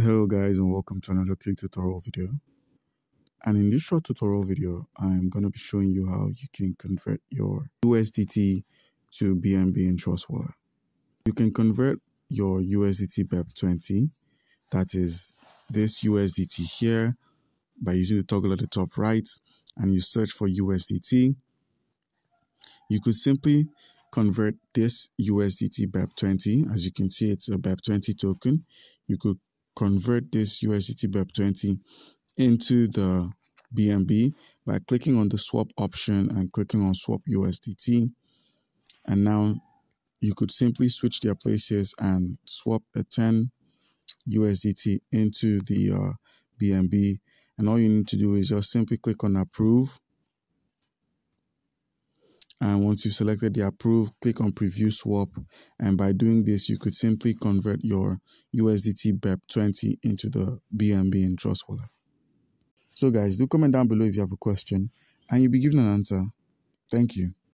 Hello guys and welcome to another quick tutorial video and in this short tutorial video I'm going to be showing you how you can convert your USDT to BNB in Trust Wallet. You can convert your USDT BEP20 that is this USDT here by using the toggle at the top right and you search for USDT. You could simply convert this USDT BEP20 as you can see it's a BEP20 token. You could convert this USDT BEP20 into the BNB by clicking on the swap option and clicking on swap USDT. And now you could simply switch their places and swap a 10 USDT into the uh, BNB. And all you need to do is just simply click on approve and once you've selected the approve, click on preview swap. And by doing this, you could simply convert your USDT BEP20 into the BNB in Trust Wallet. So guys, do comment down below if you have a question and you'll be given an answer. Thank you.